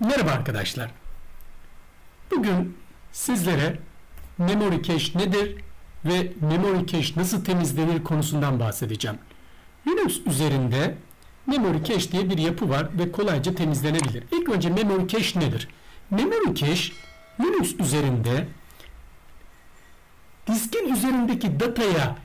Merhaba arkadaşlar. Bugün sizlere memory cache nedir ve memory cache nasıl temizlenir konusundan bahsedeceğim. Linux üzerinde memory cache diye bir yapı var ve kolayca temizlenebilir. İlk önce memory cache nedir? Memory cache Linux üzerinde diskin üzerindeki dataya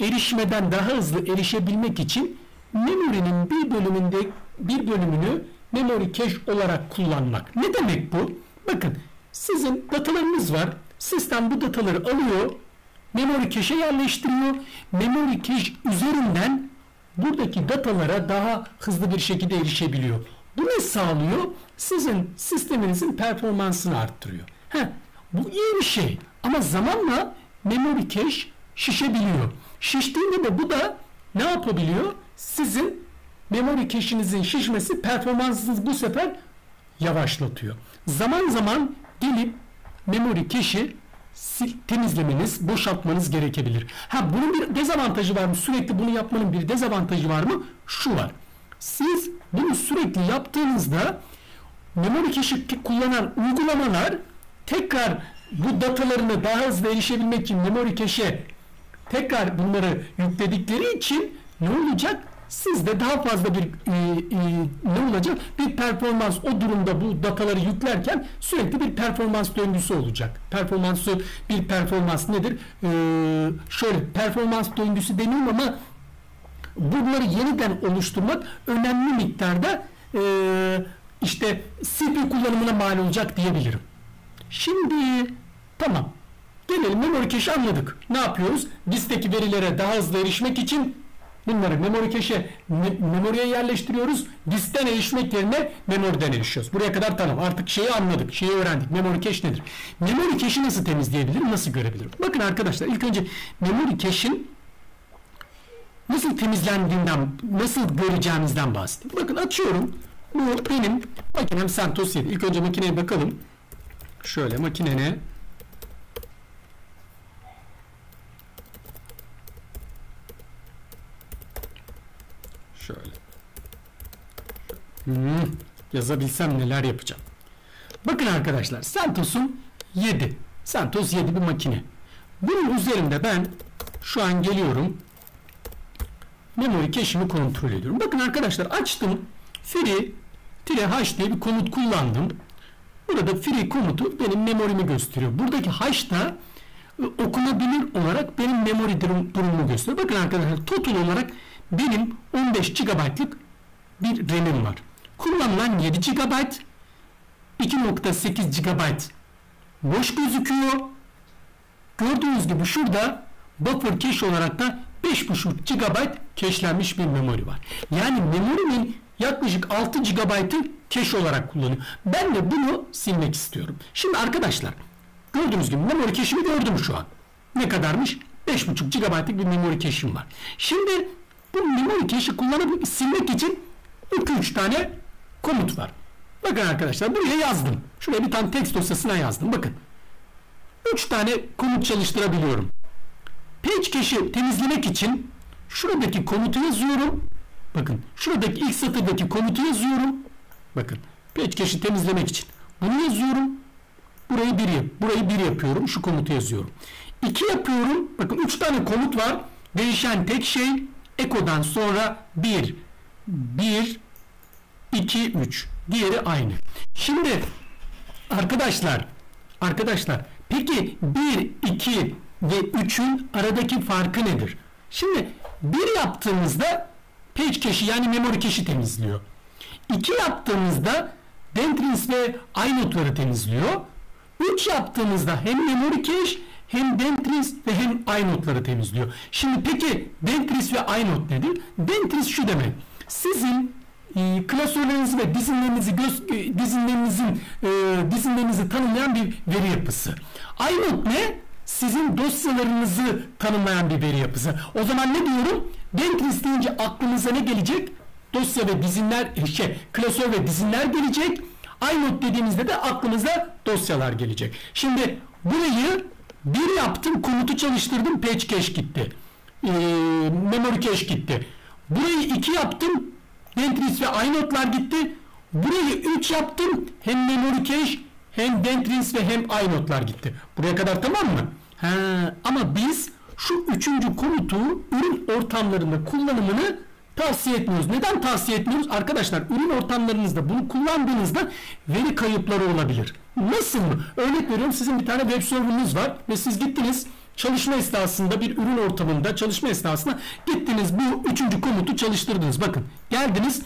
erişmeden daha hızlı erişebilmek için memory'nin bir bölümünde bir bölümünü memory cache olarak kullanmak. Ne demek bu? Bakın sizin datalarınız var. Sistem bu dataları alıyor, memory cache'e yerleştiriyor. Memory cache üzerinden buradaki datalara daha hızlı bir şekilde erişebiliyor. Bu ne sağlıyor? Sizin sisteminizin performansını arttırıyor. Heh, bu iyi bir şey ama zamanla memory cache şişebiliyor. Şiştiğinde de bu da ne yapabiliyor? Sizin memory cache'inizin şişmesi performansınız bu sefer yavaşlatıyor. Zaman zaman gelip memory cache'i temizlemeniz, boşaltmanız gerekebilir. Ha bunun bir dezavantajı var mı? Sürekli bunu yapmanın bir dezavantajı var mı? Şu var. Siz bunu sürekli yaptığınızda memory cache'i kullanan uygulamalar tekrar bu datalarını daha hızlı erişebilmek için memory cache'e tekrar bunları yükledikleri için ne olacak? Sizde daha fazla bir e, e, ne olacak? Bir performans o durumda bu dataları yüklerken sürekli bir performans döngüsü olacak. Performansı bir performans nedir? E, şöyle performans döngüsü deniyor ama bunları yeniden oluşturmak önemli miktarda e, işte CPU kullanımına mal olacak diyebilirim. Şimdi tamam. Gelelim memory cache anladık. Ne yapıyoruz? Diskteki verilere daha hızlı erişmek için Bunları memory cache'e memoriye yerleştiriyoruz. Diskten erişmek yerine memoriden erişiyoruz. Buraya kadar tamam. Artık şeyi anladık. Şeyi öğrendik. Memory cache nedir? Memory cache'i nasıl temizleyebilirim? Nasıl görebilirim? Bakın arkadaşlar ilk önce memory cache'in nasıl temizlendiğinden, nasıl göreceğimizden bahsedeyim. Bakın açıyorum. Bu benim makinem CentOS 7. İlk önce makineye bakalım. Şöyle makinene Şöyle. Hmm, yazabilsem neler yapacağım. Bakın arkadaşlar CentOS'un 7. CentOS 7 bir makine. Bunun üzerinde ben şu an geliyorum. Memory cache'imi kontrol ediyorum. Bakın arkadaşlar açtım. Free -h diye bir komut kullandım. Burada free komutu benim memorimi gösteriyor. Buradaki hash da e, okunabilir olarak benim memory durum, durumumu gösteriyor. Bakın arkadaşlar total olarak benim 15 GB'lık bir RAM'im var. Kullanılan 7 GB 2.8 GB boş gözüküyor. Gördüğünüz gibi şurada buffer cache olarak da 5.5 GB cache'lenmiş bir memori var. Yani memorinin yaklaşık 6 GB'ı cache olarak kullanıyor. Ben de bunu silmek istiyorum. Şimdi arkadaşlar gördüğünüz gibi memori cache'imi gördüm şu an. Ne kadarmış? 5.5 GB'lık bir memori cache'im var. Şimdi bu memory cache'i kullanıp silmek için 2-3 tane komut var. Bakın arkadaşlar buraya yazdım. Şuraya bir tane text dosyasına yazdım. Bakın. 3 tane komut çalıştırabiliyorum. Page cache'i temizlemek için şuradaki komutu yazıyorum. Bakın şuradaki ilk satırdaki komutu yazıyorum. Bakın page cache'i temizlemek için bunu yazıyorum. Burayı bir. Burayı bir yapıyorum. Şu komutu yazıyorum. 2 yapıyorum. Bakın 3 tane komut var. Değişen tek şey Eko'dan sonra 1, 1, 2, 3. Diğeri aynı. Şimdi arkadaşlar arkadaşlar peki 1, 2 ve 3'ün aradaki farkı nedir? Şimdi 1 yaptığımızda page cache'i yani memory cache'i temizliyor. 2 yaptığımızda Dentrins ve inode'ları temizliyor. 3 yaptığımızda hem memory cache hem Dentris ve hem inodları temizliyor. Şimdi peki Dentris ve inode nedir? Dentris şu demek. Sizin e, klasörlerinizi ve dizinlerinizi göz, e, dizinlerinizin e, dizinlerinizi tanımlayan bir veri yapısı. Inode ne? Sizin dosyalarınızı tanımlayan bir veri yapısı. O zaman ne diyorum? Dentris deyince aklınıza ne gelecek? Dosya ve dizinler, e, şey, klasör ve dizinler gelecek. inode dediğimizde de aklınıza dosyalar gelecek. Şimdi burayı bir yaptım komutu çalıştırdım page cache gitti. Ee, memory cache gitti. Burayı iki yaptım Dentris ve inodlar gitti. Burayı 3 yaptım. Hem memory cache hem dentrins ve hem inotlar gitti. Buraya kadar tamam mı? Ha, ama biz şu üçüncü komutu ürün ortamlarında kullanımını tavsiye etmiyoruz. Neden tavsiye etmiyoruz? Arkadaşlar ürün ortamlarınızda bunu kullandığınızda veri kayıpları olabilir. Nasıl mı? Örnek veriyorum sizin bir tane web server'ınız var ve siz gittiniz çalışma esnasında bir ürün ortamında çalışma esnasında gittiniz bu üçüncü komutu çalıştırdınız. Bakın geldiniz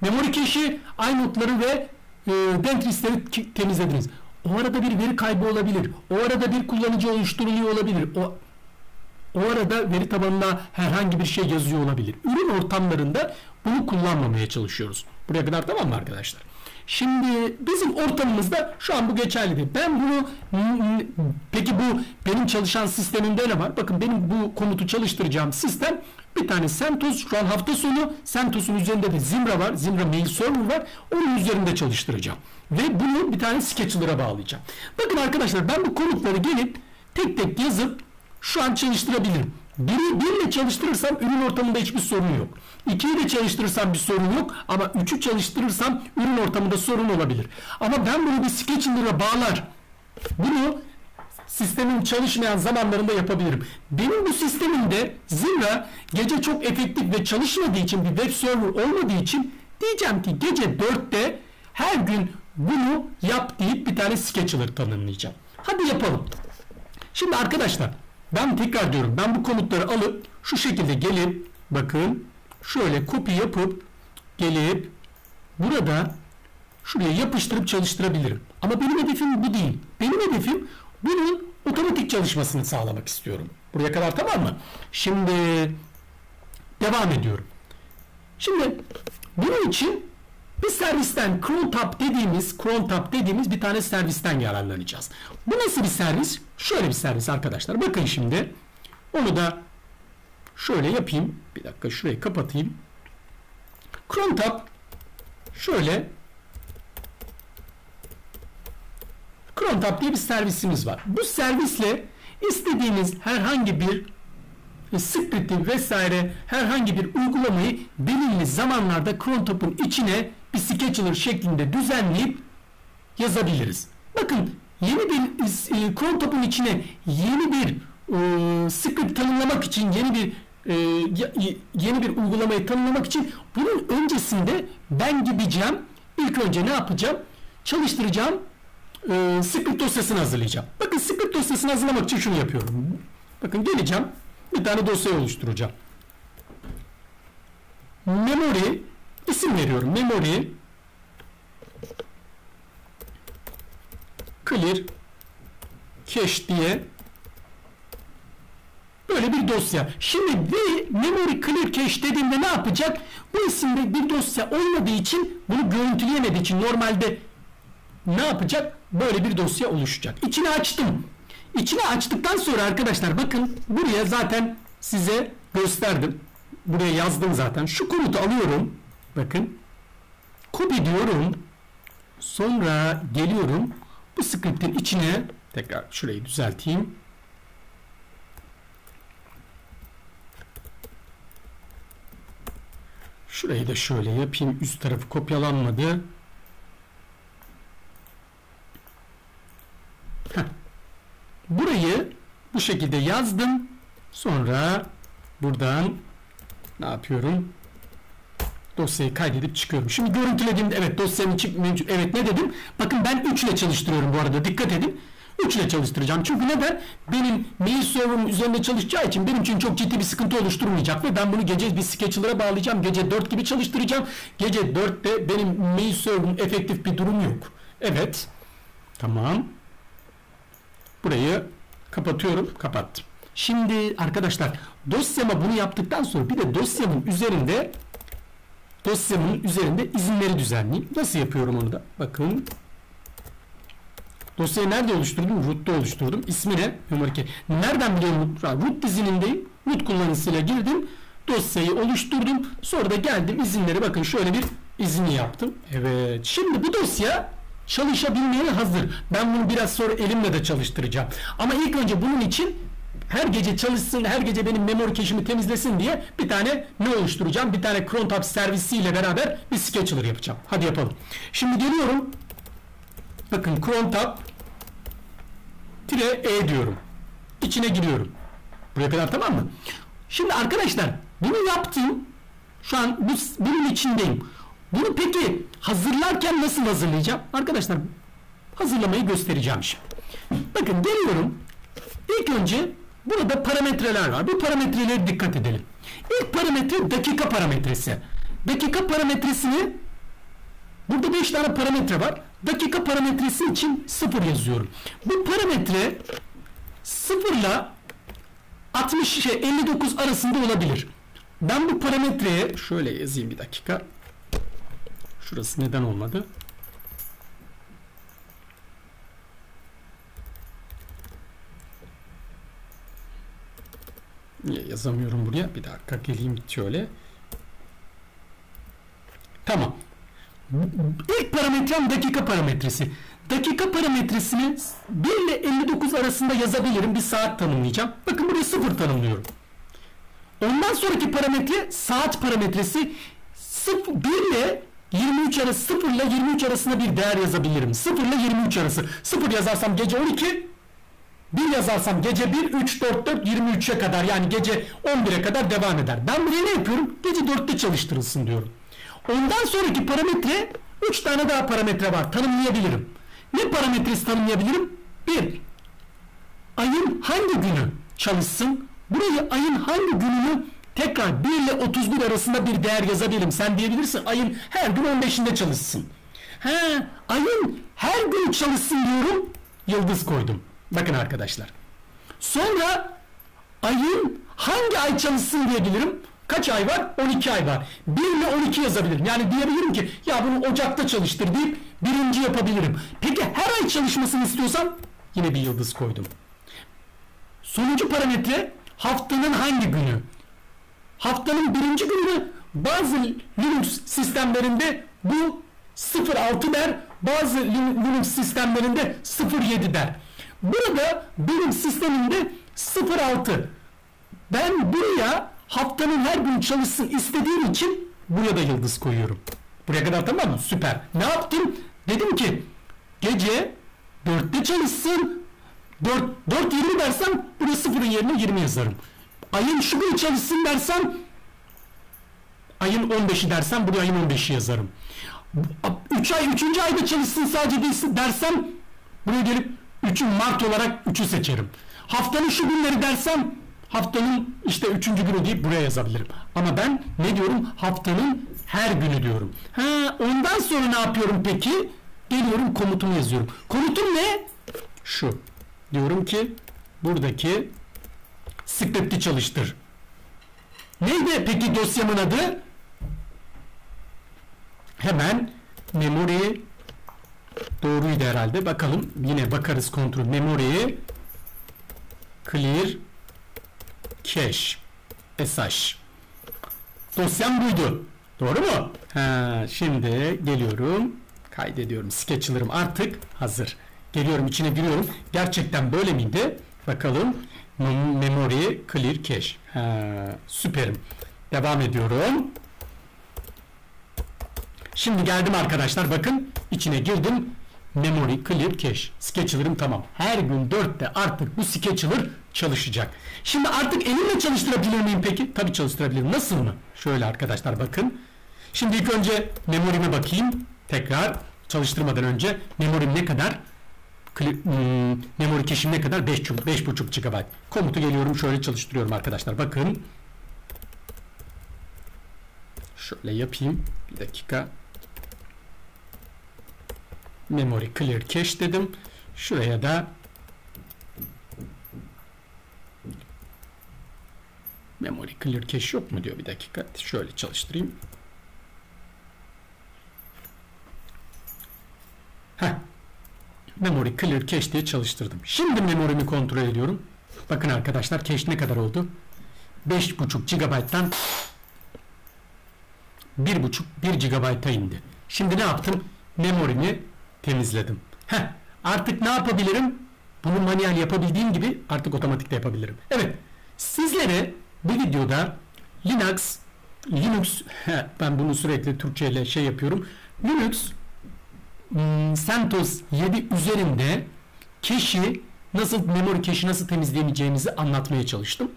memory cache'i, inotları ve e, dentristleri temizlediniz. O arada bir veri kaybı olabilir. O arada bir kullanıcı oluşturuluyor olabilir. O o arada veri tabanına herhangi bir şey yazıyor olabilir. Ürün ortamlarında bunu kullanmamaya çalışıyoruz. Buraya kadar tamam mı arkadaşlar? Şimdi bizim ortamımızda şu an bu geçerli Ben bunu peki bu benim çalışan sistemimde ne var? Bakın benim bu komutu çalıştıracağım sistem bir tane CentOS şu an hafta sonu CentOS'un üzerinde de Zimra var. Zimra mail server var. Onun üzerinde çalıştıracağım. Ve bunu bir tane Scheduler'a bağlayacağım. Bakın arkadaşlar ben bu komutları gelip tek tek yazıp şu an çalıştırabilirim. Biri birle çalıştırırsam ürün ortamında hiçbir sorun yok. İkiyi de çalıştırırsam bir sorun yok ama üçü çalıştırırsam ürün ortamında sorun olabilir. Ama ben bunu bir Sketchler'a bağlar. Bunu sistemin çalışmayan zamanlarında yapabilirim. Benim bu sistemimde Zimra gece çok efektif ve çalışmadığı için bir web server olmadığı için diyeceğim ki gece 4'te her gün bunu yap deyip bir tane Sketchler tanımlayacağım. Hadi yapalım. Şimdi arkadaşlar ben tekrar diyorum ben bu komutları alıp şu şekilde gelip bakın şöyle kopya yapıp gelip burada şuraya yapıştırıp çalıştırabilirim. Ama benim hedefim bu değil. Benim hedefim bunun otomatik çalışmasını sağlamak istiyorum. Buraya kadar tamam mı? Şimdi devam ediyorum. Şimdi bunun için bir servisten crontab dediğimiz crontab dediğimiz bir tane servisten yararlanacağız. Bu nasıl bir servis? Şöyle bir servis arkadaşlar. Bakın şimdi. Onu da şöyle yapayım. Bir dakika şurayı kapatayım. crontab şöyle crontab diye bir servisimiz var. Bu servisle istediğiniz herhangi bir script'i vesaire herhangi bir uygulamayı belirli zamanlarda crontab'ın içine bir scheduler şeklinde düzenleyip yazabiliriz. Bakın yeni bir e, cron içine yeni bir e, script tanımlamak için yeni bir e, yeni bir uygulamayı tanımlamak için bunun öncesinde ben gideceğim ilk önce ne yapacağım çalıştıracağım e, script dosyasını hazırlayacağım. Bakın script dosyasını hazırlamak için şunu yapıyorum. Bakın geleceğim bir tane dosya oluşturacağım. Memory isim veriyorum. Memory clear cache diye böyle bir dosya. Şimdi bir memory clear cache dediğimde ne yapacak? Bu isimde bir dosya olmadığı için bunu görüntüleyemediği için normalde ne yapacak? Böyle bir dosya oluşacak. İçini açtım. İçini açtıktan sonra arkadaşlar bakın buraya zaten size gösterdim. Buraya yazdım zaten. Şu komutu alıyorum. Bakın. Copy diyorum. Sonra geliyorum. Bu script'in içine tekrar şurayı düzelteyim. Şurayı da şöyle yapayım. Üst tarafı kopyalanmadı. Burayı bu şekilde yazdım. Sonra buradan ne yapıyorum? Dosyayı kaydedip çıkıyorum. Şimdi görüntülediğimde evet dosyanın çık mevcut. Evet ne dedim? Bakın ben 3 ile çalıştırıyorum bu arada dikkat edin. 3 ile çalıştıracağım. Çünkü neden? Benim mail server'ım üzerinde çalışacağı için benim için çok ciddi bir sıkıntı oluşturmayacak ve ben bunu gece bir sketchler'a bağlayacağım. Gece 4 gibi çalıştıracağım. Gece 4'te benim mail server'ım efektif bir durum yok. Evet. Tamam. Burayı kapatıyorum. Kapattım. Şimdi arkadaşlar dosyama bunu yaptıktan sonra bir de dosyamın üzerinde dosyamın üzerinde izinleri düzenleyeyim. Nasıl yapıyorum onu da? Bakın. Dosyayı nerede oluşturdum? Root'ta oluşturdum. İsmi ne? Memory Nereden biliyorum? Root dizinindeyim. Root kullanıcısıyla girdim. Dosyayı oluşturdum. Sonra da geldim izinleri bakın şöyle bir izini yaptım. Evet. Şimdi bu dosya çalışabilmeye hazır. Ben bunu biraz sonra elimle de çalıştıracağım. Ama ilk önce bunun için her gece çalışsın, her gece benim memory cache'imi temizlesin diye bir tane ne oluşturacağım? Bir tane cron tab servisiyle beraber bir scheduler yapacağım. Hadi yapalım. Şimdi geliyorum. Bakın cron tab tire e diyorum. İçine giriyorum. Buraya kadar tamam mı? Şimdi arkadaşlar bunu yaptım. Şu an bu, bunun içindeyim. Bunu peki hazırlarken nasıl hazırlayacağım? Arkadaşlar hazırlamayı göstereceğim şimdi. Bakın geliyorum. İlk önce burada parametreler var. Bu parametrelere dikkat edelim. İlk parametre dakika parametresi. Dakika parametresini burada 5 tane parametre var. Dakika parametresi için 0 yazıyorum. Bu parametre 0 ile 60 şey 59 arasında olabilir. Ben bu parametreye şöyle yazayım bir dakika. Şurası neden olmadı? Niye yazamıyorum buraya? Bir dakika geleyim şöyle. Tamam. İlk parametrem dakika parametresi. Dakika parametresini 1 ile 59 arasında yazabilirim. Bir saat tanımlayacağım. Bakın buraya 0 tanımlıyorum. Ondan sonraki parametre saat parametresi 0, 1 ile 23 arası 0 ile 23 arasında bir değer yazabilirim. 0 ile 23 arası. 0 yazarsam gece 12, 1 yazarsam gece 1, 3, 4, 4, 23'e kadar yani gece 11'e kadar devam eder. Ben buraya ne yapıyorum? Gece 4'te çalıştırılsın diyorum. Ondan sonraki parametre 3 tane daha parametre var. Tanımlayabilirim. Ne parametresi tanımlayabilirim? 1. Ayın hangi günü çalışsın? Burayı ayın hangi gününü tekrar 1 ile 31 arasında bir değer yazabilirim. Sen diyebilirsin ayın her gün 15'inde çalışsın. He, ayın her gün çalışsın diyorum. Yıldız koydum. Bakın arkadaşlar. Sonra ayın hangi ay çalışsın diyebilirim. Kaç ay var? 12 ay var. 1 ile 12 yazabilirim. Yani diyebilirim ki ya bunu Ocak'ta çalıştır deyip birinci yapabilirim. Peki her ay çalışmasını istiyorsam yine bir yıldız koydum. Sonuncu parametre haftanın hangi günü? Haftanın birinci günü bazı Linux sistemlerinde bu 06 der, bazı Linux sistemlerinde 07 der. Burada benim sistemimde 06. Ben buraya haftanın her gün çalışsın istediğim için buraya da yıldız koyuyorum. Buraya kadar tamam mı? Süper. Ne yaptım? Dedim ki gece 4'te çalışsın 4, 4 20 dersem buraya sıfırın yerine 20 yazarım. Ayın şu gün çalışsın dersem ayın 15'i dersem buraya ayın 15'i yazarım. 3 ay 3. ayda çalışsın sadece dersem buraya gelip 3'ü Mart olarak 3'ü seçerim. Haftanın şu günleri dersem haftanın işte 3. günü deyip buraya yazabilirim. Ama ben ne diyorum? Haftanın her günü diyorum. Ha, ondan sonra ne yapıyorum peki? Geliyorum komutumu yazıyorum. Komutum ne? Şu. Diyorum ki buradaki script'i çalıştır. Neydi peki dosyamın adı? Hemen memory doğruydu herhalde. Bakalım yine bakarız kontrol memory clear cache sh dosyam buydu. Doğru mu? Ha, şimdi geliyorum. Kaydediyorum. Sketch'larım artık hazır. Geliyorum içine giriyorum. Gerçekten böyle miydi? Bakalım. Memory clear cache. Ha, süperim. Devam ediyorum. Şimdi geldim arkadaşlar. Bakın içine girdim. Memory clear cache. Sketch'larım tamam. Her gün 4'te artık bu sketch'lar çalışacak. Şimdi artık elimle çalıştırabilir miyim peki? Tabii çalıştırabilirim. Nasıl mı? Şöyle arkadaşlar bakın. Şimdi ilk önce memory'me bakayım. Tekrar çalıştırmadan önce memory'm ne kadar? Hmm, memory cache'im ne kadar? 5.5 GB. Komutu geliyorum şöyle çalıştırıyorum arkadaşlar. Bakın. Şöyle yapayım. Bir dakika. Memory clear cache dedim. Şuraya da Memory clear cache yok mu diyor bir dakika. Şöyle çalıştırayım. Heh. Memory clear cache diye çalıştırdım. Şimdi memory'mi kontrol ediyorum. Bakın arkadaşlar cache ne kadar oldu? 5.5 GB'dan 1.5 1 GB'a indi. Şimdi ne yaptım? Memory'mi temizledim. Heh. Artık ne yapabilirim? bunu manuel yapabildiğim gibi artık otomatik de yapabilirim. Evet. Sizlere bu videoda Linux Linux ben bunu sürekli Türkçe ile şey yapıyorum. Linux hmm, CentOS 7 üzerinde cache'i nasıl memory cache'i nasıl temizleyeceğimizi anlatmaya çalıştım.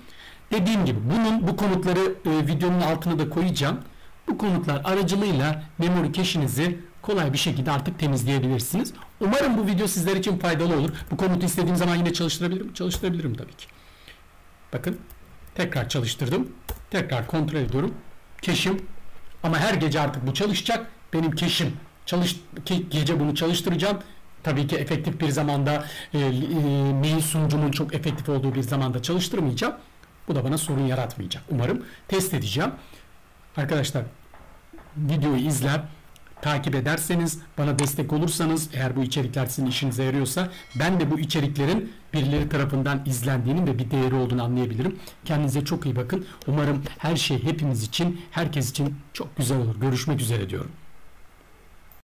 Dediğim gibi bunun bu komutları e, videonun altına da koyacağım. Bu komutlar aracılığıyla memory cache'inizi kolay bir şekilde artık temizleyebilirsiniz. Umarım bu video sizler için faydalı olur. Bu komutu istediğim zaman yine çalıştırabilirim. Çalıştırabilirim tabii ki. Bakın tekrar çalıştırdım. Tekrar kontrol ediyorum. Cache'im ama her gece artık bu çalışacak. Benim cache'im çalış ke, gece bunu çalıştıracağım. Tabii ki efektif bir zamanda e, e, mail sunucumun çok efektif olduğu bir zamanda çalıştırmayacağım. Bu da bana sorun yaratmayacak. Umarım test edeceğim. Arkadaşlar videoyu izler, takip ederseniz, bana destek olursanız, eğer bu içerikler sizin işinize yarıyorsa, ben de bu içeriklerin birileri tarafından izlendiğinin ve bir değeri olduğunu anlayabilirim. Kendinize çok iyi bakın. Umarım her şey hepimiz için, herkes için çok güzel olur. Görüşmek üzere diyorum.